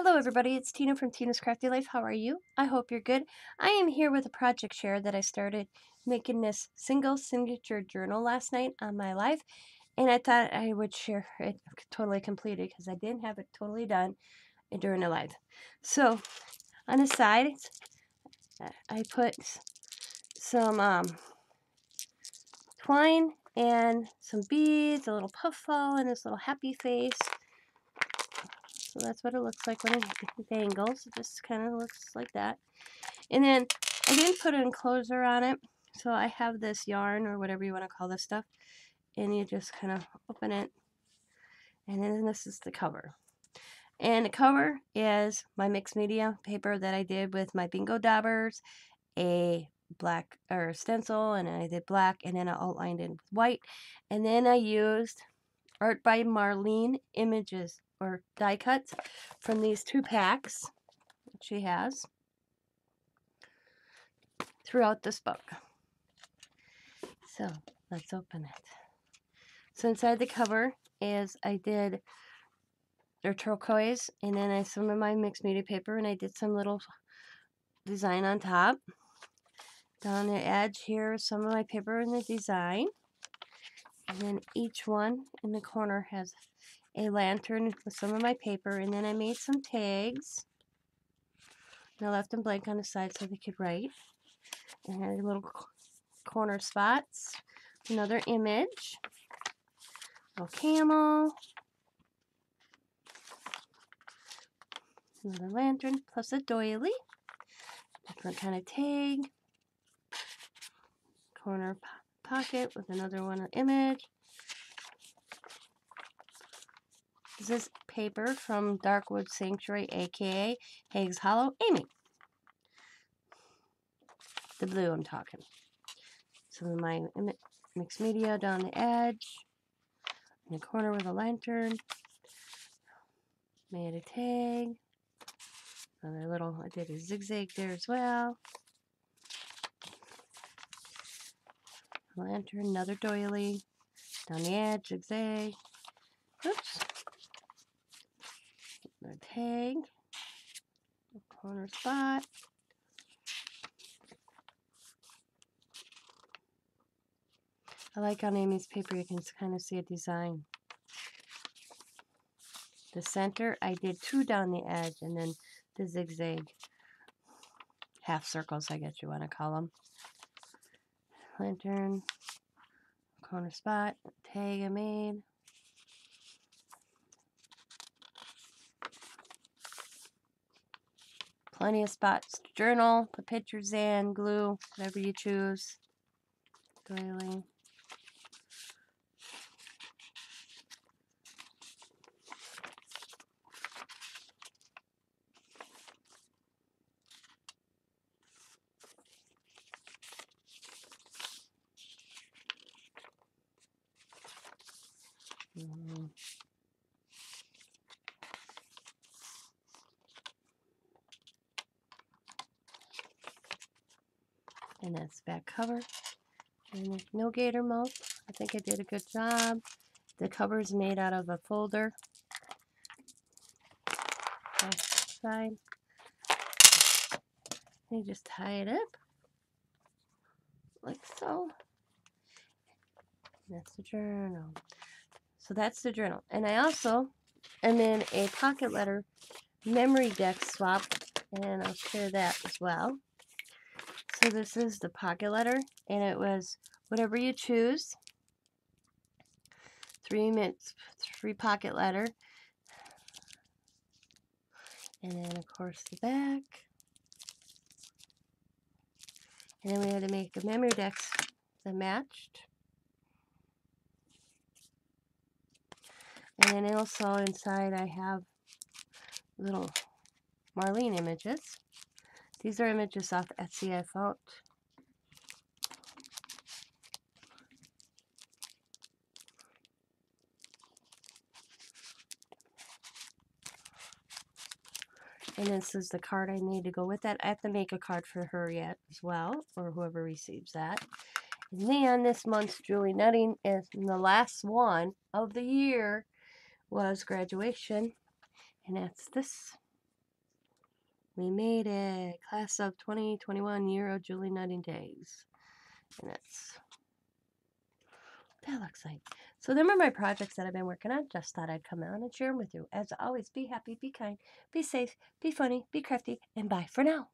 Hello everybody, it's Tina from Tina's Crafty Life. How are you? I hope you're good. I am here with a project share that I started making this single signature journal last night on my live and I thought I would share it totally completed because I didn't have it totally done during the live. So on the side I put some um, twine and some beads, a little puffball and this little happy face so that's what it looks like when it dangles. It just kind of looks like that. And then I didn't put an enclosure on it. So I have this yarn or whatever you want to call this stuff. And you just kind of open it. And then this is the cover. And the cover is my mixed media paper that I did with my bingo daubers, a black or stencil, and I did black, and then I outlined it with white. And then I used Art by Marlene images or die cuts from these two packs that she has throughout this book. So let's open it. So inside the cover is I did their turquoise and then I some of my mixed media paper and I did some little design on top. Down the edge here some of my paper and the design. And then each one in the corner has a lantern with some of my paper, and then I made some tags. And I left them blank on the side so they could write. And had little corner spots. Another image. A camel. Another lantern plus a doily. Different kind of tag. Corner po pocket with another one of image. This is paper from Darkwood Sanctuary, aka Haig's Hollow Amy. The blue I'm talking. Some of my mixed media down the edge. In the corner with a lantern. Made a tag. Another little, I did a zigzag there as well. Lantern, another doily. Down the edge, zigzag. Oops tag, corner spot. I like on Amy's paper you can kind of see a design. The center, I did two down the edge and then the zigzag half circles, I guess you want to call them. Lantern, corner spot, tag I made. Plenty of spots to journal, put pictures in, glue, whatever you choose. Doily. And that's back cover and no gator mouth I think I did a good job. The cover is made out of a folder. Side. You just tie it up like so. That's the journal. So that's the journal. And I also am in a pocket letter memory deck swap and I'll share that as well so this is the pocket letter, and it was whatever you choose. Three minutes, three pocket letter. And then, of course, the back. And then we had to make a memory deck that matched. And then also inside I have little Marlene images. These are images off Etsy I found. And this is the card I made to go with that. I have to make a card for her yet as well, or whoever receives that. And then this month's Julie Nutting is the last one of the year was graduation. And that's this We made it. Class of 2021 Euro Julie Nutting Days. And that's that looks like. So them are my projects that I've been working on. Just thought I'd come out and share them with you. As always, be happy, be kind, be safe, be funny, be crafty, and bye for now.